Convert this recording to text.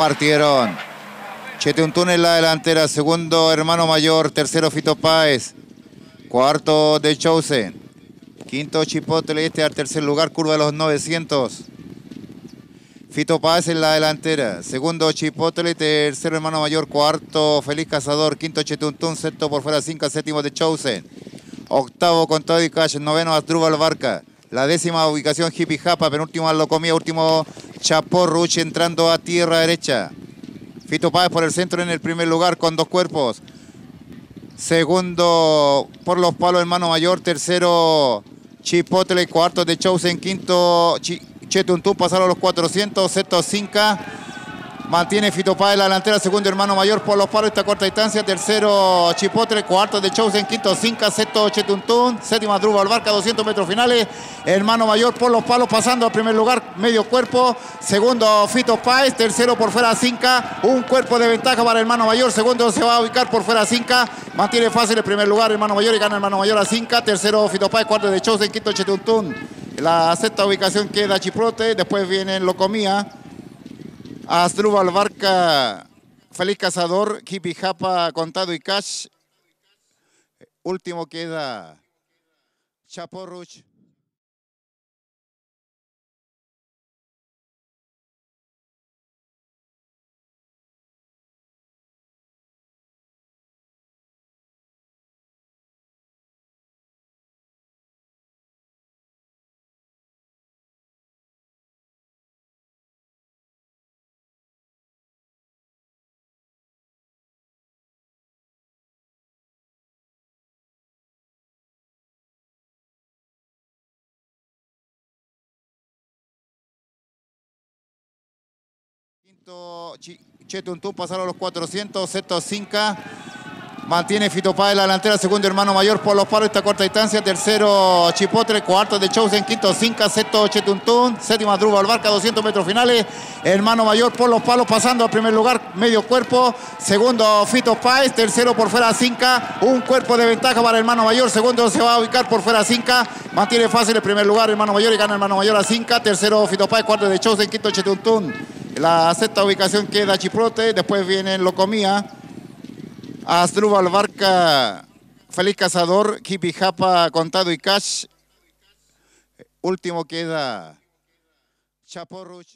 Partieron. Chetuntún en la delantera, segundo hermano mayor, tercero Fito Páez, cuarto de Chosen, quinto Chipotle, este al tercer lugar, curva de los 900. Fito Páez en la delantera, segundo Chipotle, tercero hermano mayor, cuarto Feliz Cazador, quinto Chetuntún, sexto por fuera cinco, séptimo de Chosen, octavo con todo y cash, noveno Asdrúbal Barca, la décima ubicación Hippie Japa, penúltimo Locomía, último Chaporruch entrando a tierra derecha. Fito Páez por el centro en el primer lugar con dos cuerpos. Segundo por los palos hermano mayor. Tercero Chipotle. Cuarto de Chosen. Quinto Chetuntún pasaron los 400. Sexto Cinca. Mantiene Fito Páez la delantera, segundo hermano mayor por los palos esta corta distancia, tercero Chipotre, cuarto de Chosen, quinto Cinca, sexto Chetuntún, séptima Drubal Barca, 200 metros finales, hermano mayor por los palos pasando al primer lugar, medio cuerpo, segundo Fito Páez, tercero por fuera Cinca, un cuerpo de ventaja para hermano mayor, segundo se va a ubicar por fuera Cinca, mantiene fácil el primer lugar hermano mayor y gana hermano mayor a Cinca, tercero Fito Páez, cuarto de Chosen, quinto Chetuntún, la sexta ubicación queda Chiprote, después viene Locomía, Asdrúbal Barca, Feliz Cazador, Kipi Japa, Contado y Cash. Último queda Chaporruch. Chetuntún pasaron los 400, sexto Cinca. Mantiene Fito Páez la delantera, segundo hermano mayor por los palos esta corta distancia, tercero Chipotre, cuarto de Chosen, quinto Cinca, sexto Chetuntún, séptima Drubal Barca, 200 metros finales, hermano mayor por los palos pasando al primer lugar, medio cuerpo, segundo Fito Páez, tercero por fuera Cinca, un cuerpo de ventaja para hermano mayor, segundo se va a ubicar por fuera Cinca, mantiene fácil el primer lugar hermano mayor y gana hermano mayor a Cinca, tercero Fito Páez, cuarto de Chosen, quinto Chetuntún. La sexta ubicación queda Chiprote, después viene Locomía, Asdrúbal Barca, Feliz Cazador, Japa, Contado y Cash. Último queda Chaporruch.